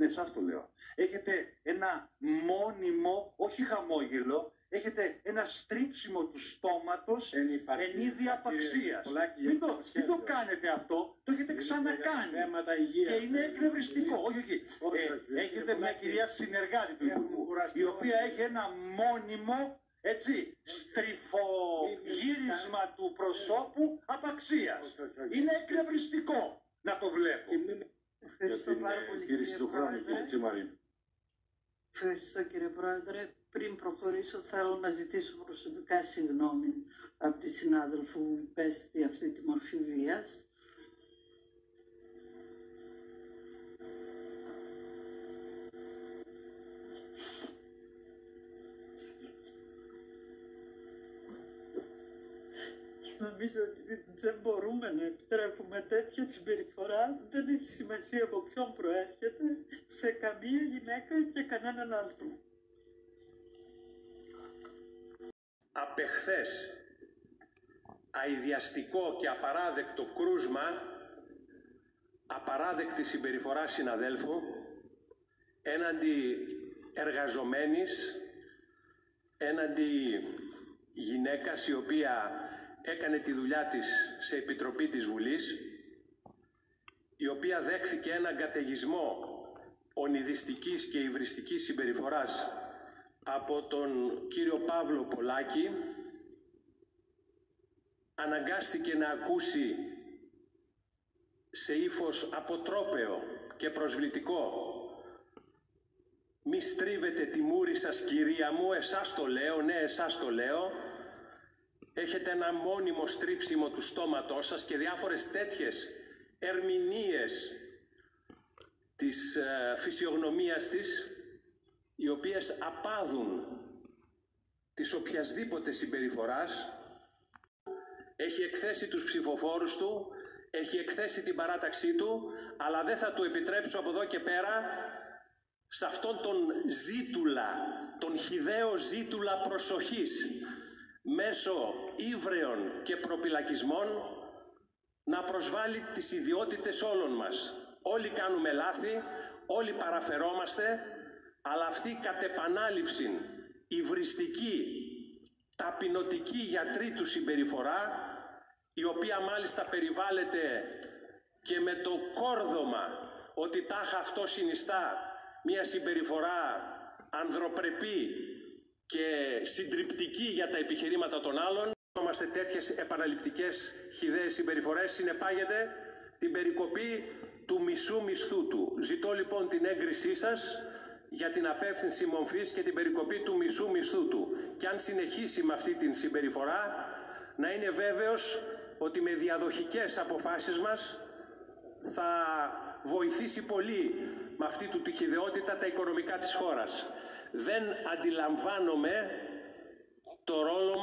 Ναι, εσά το λέω. Έχετε ένα μόνιμο, όχι χαμόγελο, έχετε ένα στρίψιμο του στόματος Δεν υπάρχει. εν είδη απαξίας. Πολάκη, Μην το, για το μην το σχέδιο. κάνετε αυτό, το έχετε ξανακάνει. Θέματα υγείας. Και είναι εκνευριστικό. Όχι, όχι. Όχι, Ε, όχι. έχετε Κύριε μια Πολάκη, κυρία συνεργάτη του έχουμε Υπουργού, κουραστεί η όλοι. οποία έχει ένα μόνιμο έτσι, στριφογύρισμα του προσώπου απαξίας. Όχι, όχι, όχι. Είναι εκνευριστικό να το βλέπω. Και μην- Ευχαριστώ για την πάρα ε, πολύ τήρηση κύριε του χρόνου, κύριε Πρόεδρε. Τσιμαρή. Ευχαριστώ κύριε Πρόεδρε. Πριν προχωρήσω θέλω να ζητήσω προσωπικά συγγνώμη από τη συνάδελφο που υπέστη αυτή τη μορφή βίας. Νομίζω ότι δεν μπορούμε να επιτρέπουμε τέτοια συμπεριφορά. Δεν έχει σημασία από ποιον προέρχεται σε καμία γυναίκα και κανέναν άνθρωπο. απεχθές αειδιαστικό και απαράδεκτο κρούσμα απαράδεκτη συμπεριφορά συναδέλφου έναντι εργαζομένης έναντι γυναίκας η οποία έκανε τη δουλειά της σε επιτροπή της Βουλής η οποία δέχθηκε έναν καταιγισμό ονειδιστικής και υβριστικής συμπεριφοράς από τον κύριο Παύλο Πολάκη αναγκάστηκε να ακούσει σε ύφος αποτρόπαιο και προσβλητικό «Μη στρίβετε τη μούρη σας κυρία μου, εσάς το λέω, ναι εσάς το λέω». Έχετε ένα μόνιμο στρίψιμο του στόματός σας και διάφορες τέτοιες ερμηνείες της ε, φυσιογνωμίας της οι οποίες απάδουν της οποιασδήποτε συμπεριφοράς. Έχει εκθέσει τους ψηφοφόρους του, έχει εκθέσει την παράταξή του, αλλά δεν θα του επιτρέψω από εδώ και πέρα σε αυτόν τον ζήτουλα, τον χιδαίο ζήτουλα προσοχής, μέσω ύβρεων και προπυλακισμών, να προσβάλλει τις ιδιότητες όλων μας. Όλοι κάνουμε λάθη, όλοι παραφερόμαστε, αλλά αυτή κατ' επανάληψη υβριστική, ταπεινωτική γιατρή του συμπεριφορά, η οποία μάλιστα περιβάλλεται και με το κόρδωμα ότι τάχα αυτό συνιστά μια συμπεριφορά ανδροπρεπή και συντριπτική για τα επιχειρήματα των άλλων. Είμαστε τέτοιες επαναληπτικές χιδαίες συμπεριφορές συνεπάγεται την περικοπή του μισού μισθού του. Ζητώ λοιπόν την έγκρισή σας για την απεύθυνση μομφής και την περικοπή του μισού μισθού του. Και αν συνεχίσει με αυτή την συμπεριφορά, να είναι βέβαιος ότι με διαδοχικές αποφάσεις μας θα βοηθήσει πολύ με αυτή του τη χειδαιότητα τα οικονομικά της χώρας. Δεν αντιλαμβάνομαι το ρόλο